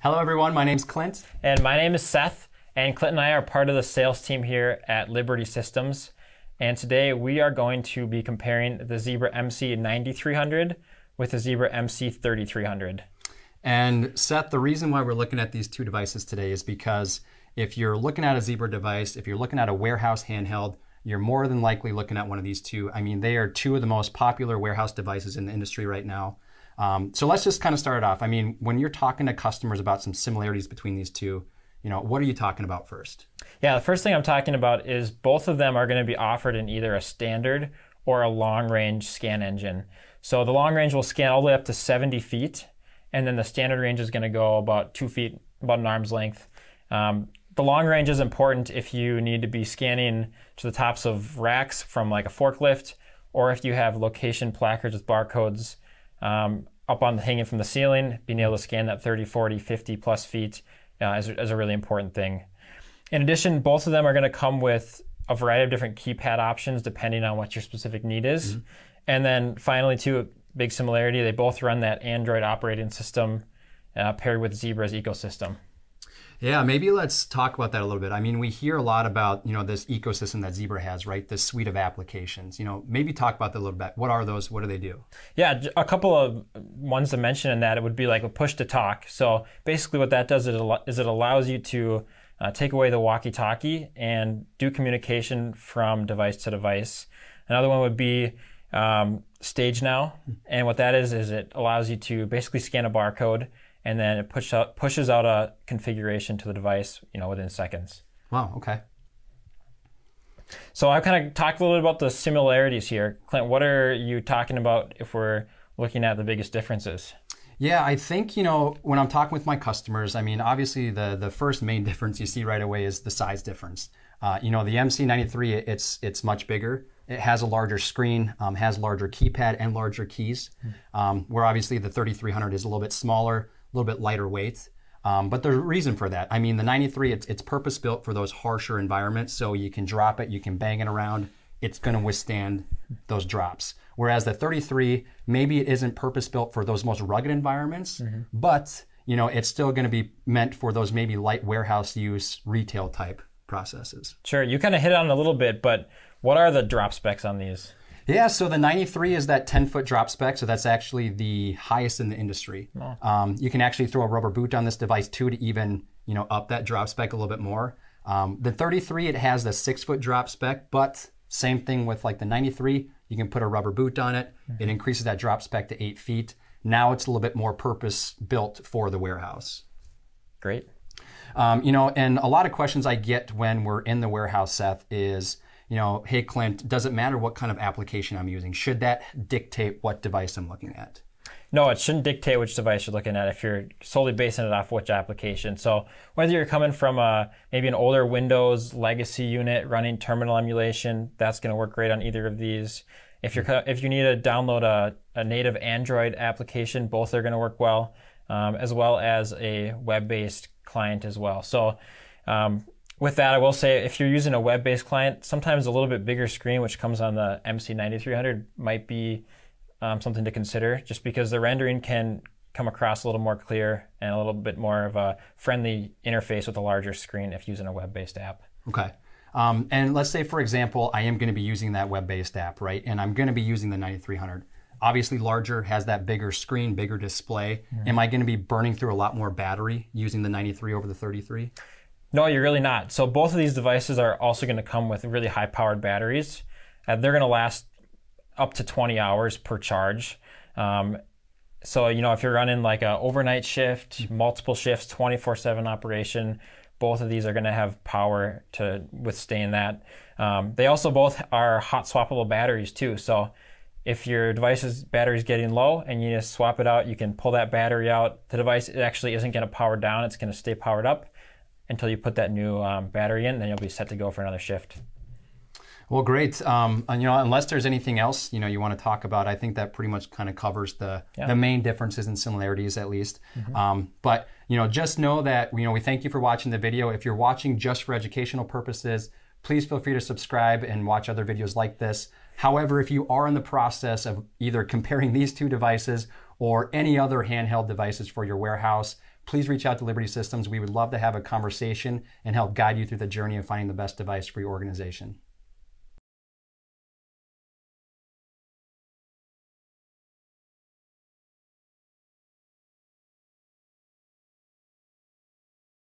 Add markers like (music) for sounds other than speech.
Hello, everyone. My name's Clint. And my name is Seth. And Clint and I are part of the sales team here at Liberty Systems. And today we are going to be comparing the Zebra MC 9300 with the Zebra MC 3300. And Seth, the reason why we're looking at these two devices today is because if you're looking at a Zebra device, if you're looking at a warehouse handheld, you're more than likely looking at one of these two. I mean, they are two of the most popular warehouse devices in the industry right now. Um, so let's just kind of start it off. I mean, when you're talking to customers about some similarities between these two, you know, what are you talking about first? Yeah, the first thing I'm talking about is both of them are going to be offered in either a standard or a long range scan engine. So the long range will scan all the way up to 70 feet, and then the standard range is going to go about two feet, about an arm's length. Um, the long range is important if you need to be scanning to the tops of racks from like a forklift, or if you have location placards with barcodes um, up on the hanging from the ceiling, being able to scan that 30, 40, 50 plus feet uh, is, is a really important thing. In addition, both of them are going to come with a variety of different keypad options depending on what your specific need is. Mm-hmm. And then finally, too, a big similarity, they both run that Android operating system uh, paired with Zebra's ecosystem. Yeah, maybe let's talk about that a little bit. I mean, we hear a lot about, you know, this ecosystem that Zebra has, right? This suite of applications. You know, maybe talk about that a little bit. What are those? What do they do? Yeah, a couple of ones to mention in that it would be like a push to talk. So basically what that does is it allows you to uh, take away the walkie-talkie and do communication from device to device. Another one would be um, Stage Now, and what that is is it allows you to basically scan a barcode and then it push out, pushes out a configuration to the device, you know, within seconds. Wow. Okay. So I've kind of talked a little bit about the similarities here. Clint, what are you talking about if we're looking at the biggest differences? Yeah, I think you know when I'm talking with my customers. I mean, obviously the the first main (laughs) difference you see right away is the size difference. Uh, you know, the MC93 it's it's much bigger. It has a larger screen, um, has larger keypad and larger keys. Hmm. Um, where obviously the 3300 is a little bit smaller, little bit lighter weight. Um, but there's a reason for that. I mean, the 93, it's, it's purpose built for those harsher environments. So you can drop it, you can bang it around. It's going to withstand those drops. Whereas the 33, maybe it isn't purpose built for those most rugged environments, mm-hmm. but you know, it's still going to be meant for those maybe light warehouse use, retail type processes. Sure. You kind of hit on a little bit, but what are the drop specs on these? Yeah, so the 93 is that 10 foot drop spec, so that's actually the highest in the industry. Oh. Um, you can actually throw a rubber boot on this device too to even you know up that drop spec a little bit more. Um, the 33 it has the six foot drop spec, but same thing with like the 93. You can put a rubber boot on it. Mm-hmm. It increases that drop spec to eight feet. Now it's a little bit more purpose built for the warehouse. Great. Um, you know, and a lot of questions I get when we're in the warehouse, Seth, is you know, hey, Clint, does it matter what kind of application I'm using? Should that dictate what device I'm looking at? No, it shouldn't dictate which device you're looking at if you're solely basing it off which application. So whether you're coming from a maybe an older Windows legacy unit running terminal emulation, that's going to work great on either of these. If you're if you need to download a, a native Android application, both are going to work well, um, as well as a web-based client as well. So um, with that, I will say if you're using a web-based client, sometimes a little bit bigger screen, which comes on the MC9300, might be um, something to consider, just because the rendering can come across a little more clear and a little bit more of a friendly interface with a larger screen if using a web-based app. Okay. Um, and let's say, for example, I am going to be using that web-based app, right? And I'm going to be using the 9300. Obviously, larger has that bigger screen, bigger display. Mm-hmm. Am I going to be burning through a lot more battery using the 93 over the 33? No, you're really not. So both of these devices are also going to come with really high powered batteries. Uh, they're going to last up to 20 hours per charge. Um, so, you know, if you're running like an overnight shift, multiple shifts, 24 7 operation, both of these are going to have power to withstand that. Um, they also both are hot swappable batteries too. So, if your device's battery is getting low and you just swap it out, you can pull that battery out. The device it actually isn't going to power down; it's going to stay powered up until you put that new um, battery in. Then you'll be set to go for another shift. Well, great. Um, and, you know, unless there's anything else you know you want to talk about, I think that pretty much kind of covers the yeah. the main differences and similarities at least. Mm-hmm. Um, but you know, just know that you know we thank you for watching the video. If you're watching just for educational purposes, please feel free to subscribe and watch other videos like this. However, if you are in the process of either comparing (laughs) these two devices or any other handheld devices for your warehouse, please reach out to Liberty Systems. We would love to have a conversation and help guide you through the journey of finding the best device for your organization.